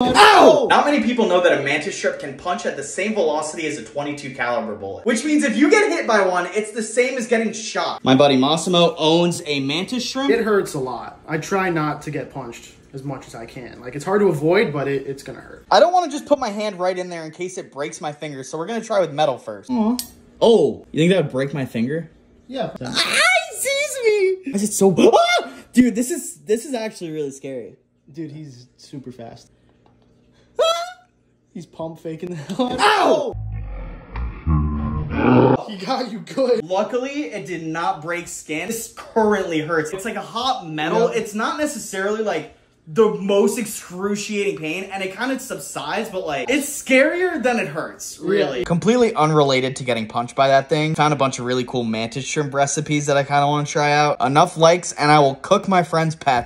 Ow! Not many people know that a mantis shrimp can punch at the same velocity as a 22 caliber bullet, which means if you get hit by one, it's the same as getting shot. My buddy Massimo owns a mantis shrimp. It hurts a lot. I try not to get punched as much as I can. Like it's hard to avoid, but it, it's gonna hurt. I don't want to just put my hand right in there in case it breaks my finger, so we're gonna try with metal first. Oh, you think that would break my finger? Yeah. Ah, he sees me! Is it so? Ah! Dude, this is this is actually really scary. Dude, he's super fast. He's pump faking the hell out. Ow! He got you good. Luckily, it did not break skin. This currently hurts. It's like a hot metal. Yeah. It's not necessarily like the most excruciating pain and it kind of subsides, but like it's scarier than it hurts, really. Completely unrelated to getting punched by that thing. Found a bunch of really cool mantis shrimp recipes that I kind of want to try out. Enough likes and I will cook my friend's pets.